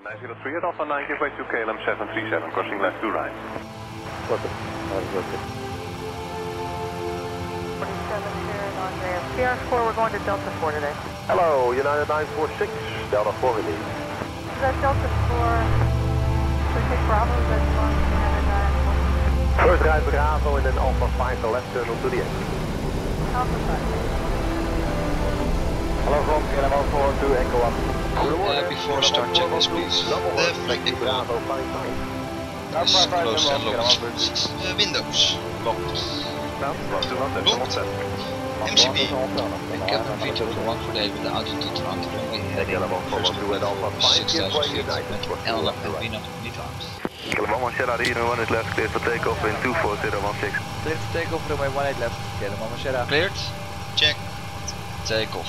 903 at Alpha 9, give way to KLM 737, crossing left to right. Roger. Roger. 47 here in Andrea. PR4, we're going to Delta 4 today. Hello, United 946, Delta 4 release. Is that Delta 4? Should take Bravo, is that one United 9? First right Bravo and then Alpha 5 the left turn onto the exit. Alpha 5. Hello from KLM 4 to Echo 1. Before start checklist, please. The flight is closed and locked. Uh, windows locked. Locked. MCB. Ik heb een video verwacht voor de de auto tot een aantal jongen. Six thousand. L en wind of niet out. Kalabama Sierra Reno 18 left, cleared for takeoff in 24016. Takeoff for takeoff runway 18 left, Kalabama Sierra. Cleared. Check. Takeoff.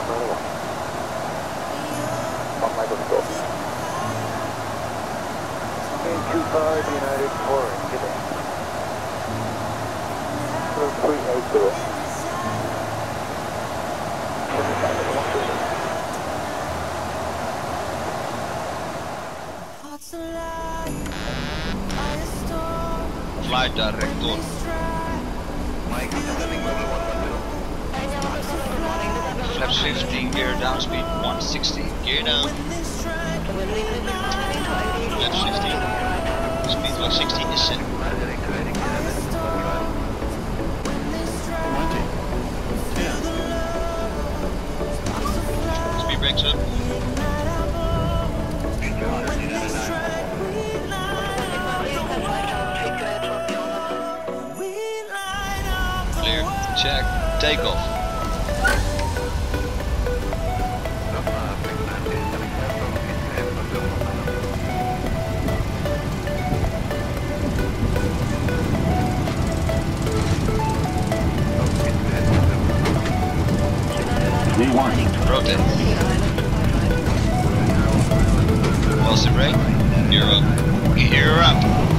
left away 27. D1. They- Positive rate. Gear up. Two five United four, get in. Three eight zero. Flight director. 15, gear down, speed 160, gear down. Flaps 15, speed 160 is set. Speed brakes up. Clear. Check. Takeoff. D1. Pulse You're up. You're up.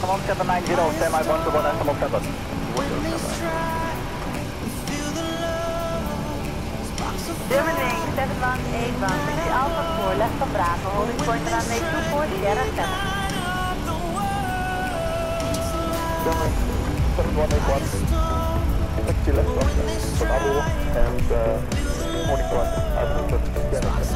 Come on, 790, stand by 1 to 1 decimal 7. Germany 7181, taxi Alpha 4, left of Bravo, holding point around 824, Sierra 7. German, 7181, taxi left and uh, morning one, I've